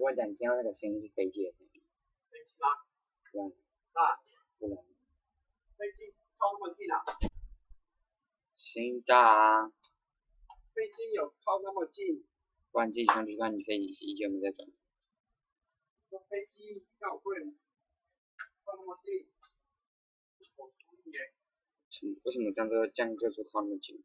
我讲，你听到那个声音是飞机的声音。飞机吗？对。啊，不能。飞机靠那么近啊？新大啊。飞机有靠那么近？关机上去看，你飞机是依旧没在转。飞机那我会靠那么近？我注意耶。什？为什么这样子这样就是靠那么近？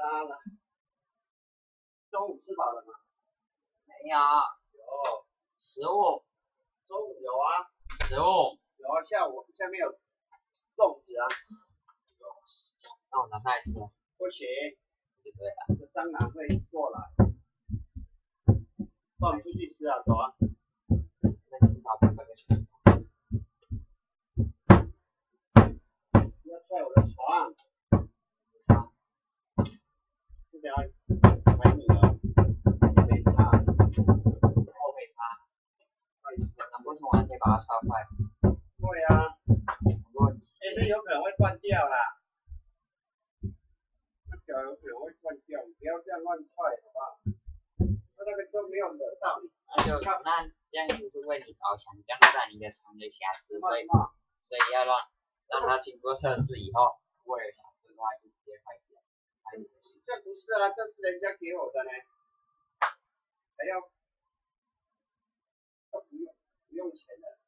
杀了。中午吃饱了吗？没有。有。食物。中午有啊。食物。有啊，下午下面有粽子啊。那我拿上来吃。不行。不对啊。这蟑螂会过来。那我们出去吃啊，走啊。那你至少半个小时。踹，好不好？他那个都没有惹到你。那就那这样子是为你着想，这样不然你的床有瑕疵，所以所以要让让他经过测试以后，如果有瑕疵的话就直接坏掉。这不是啊，这是人家给我的呢，还要，这不用不用钱的。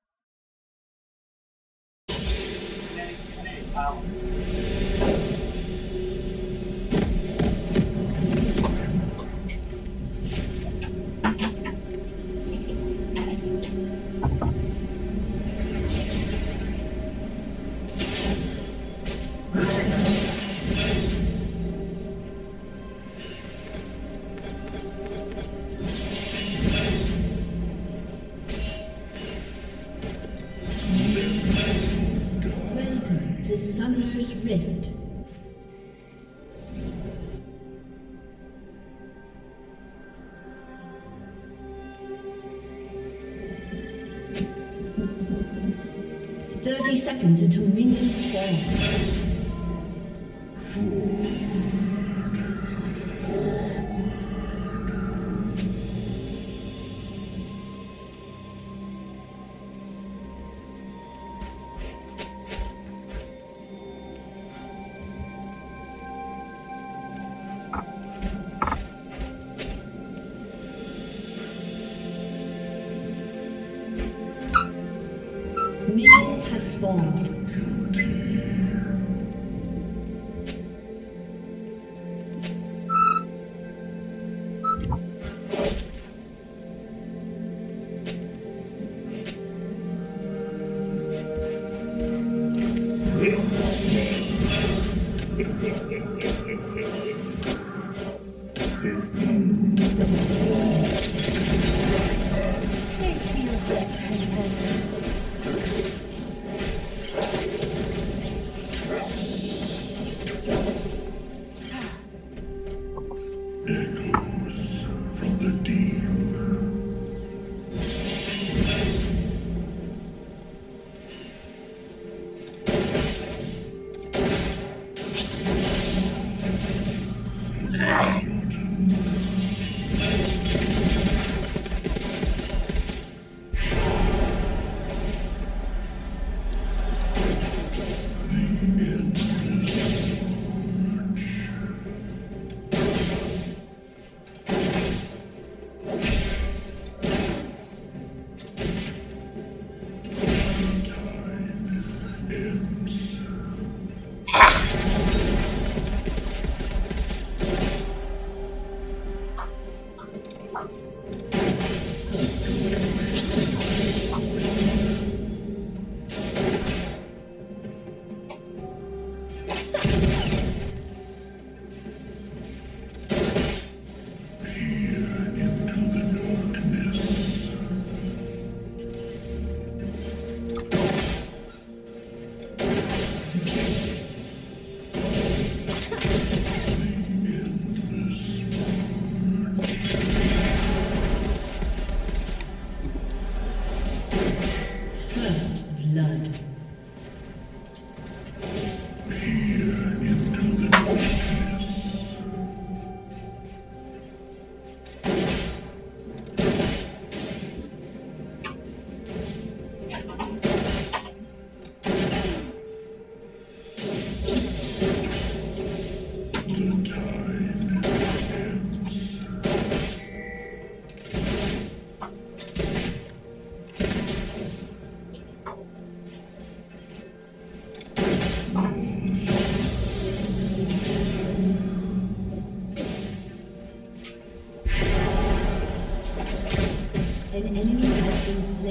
Rift. Thirty seconds until minions spawn.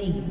Slain.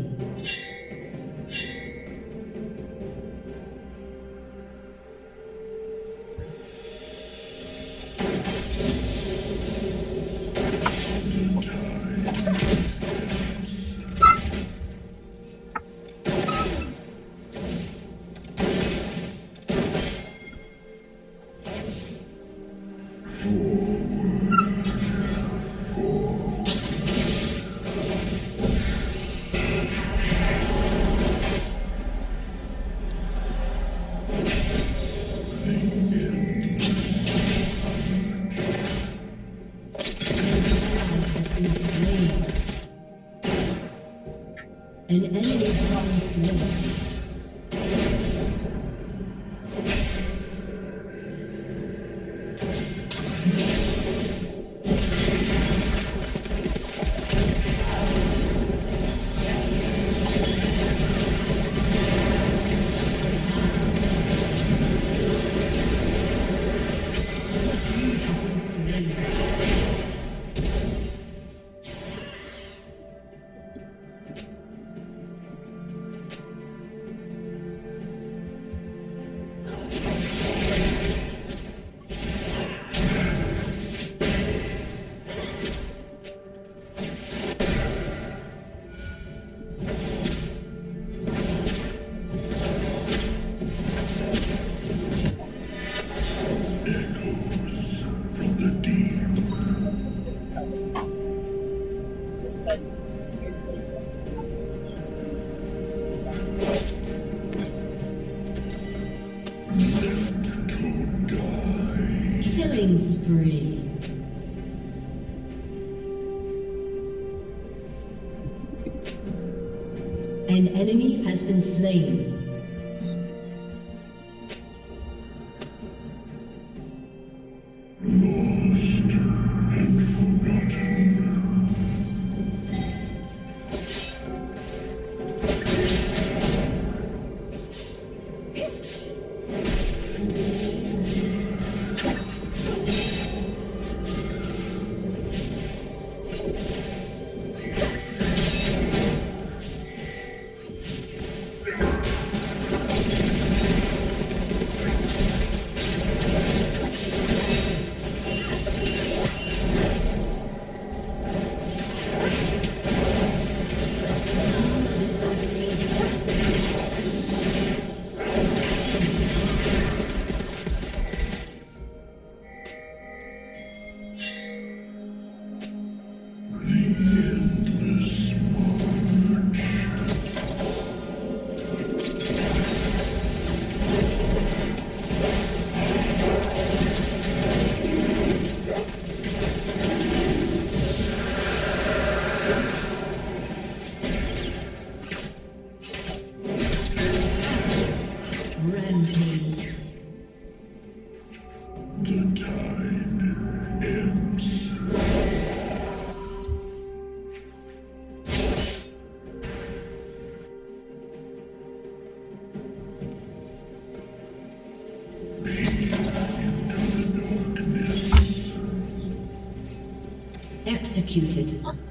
executed.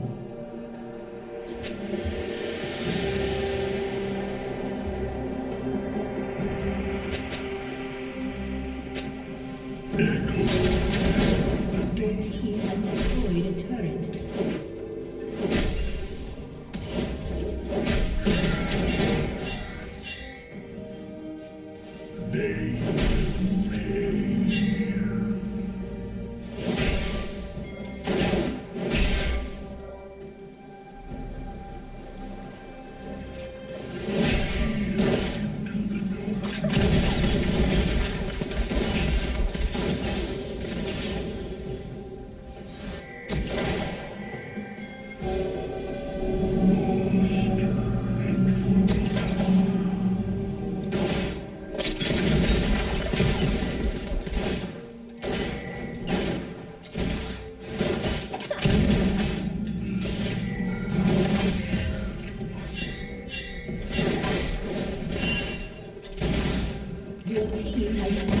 team has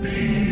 Be.